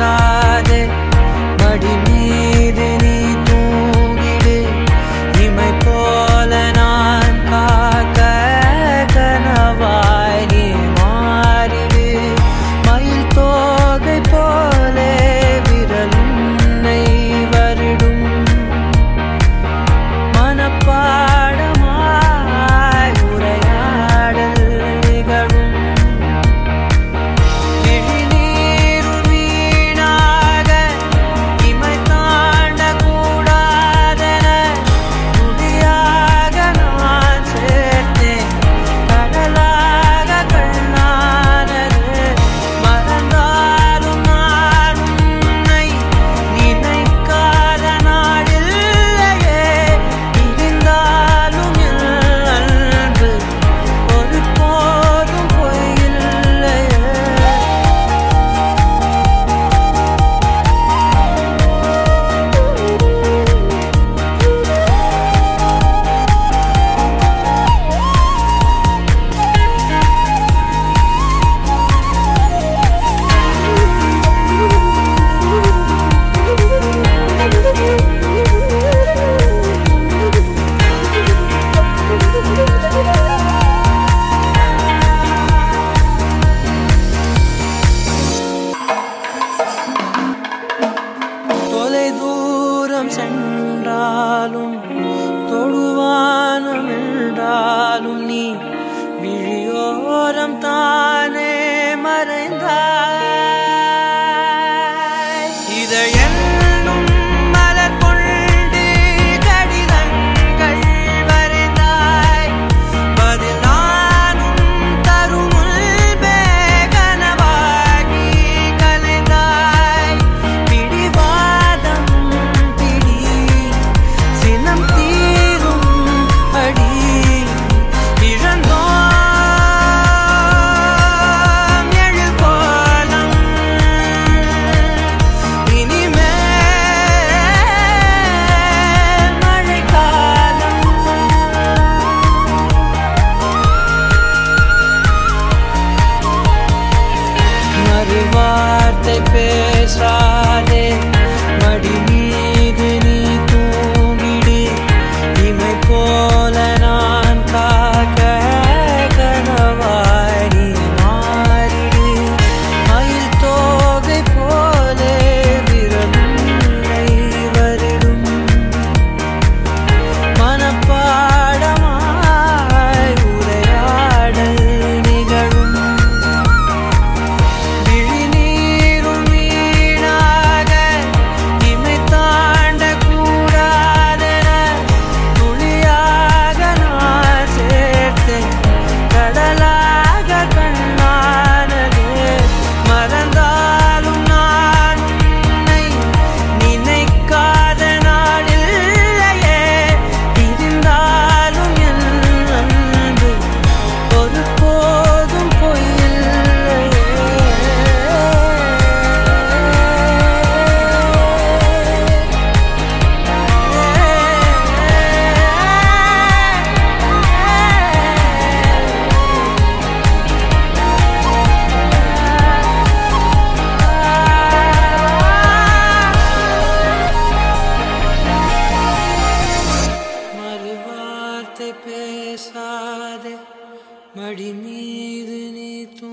सादे बड़ी there yet. மடி மீது நீ தூ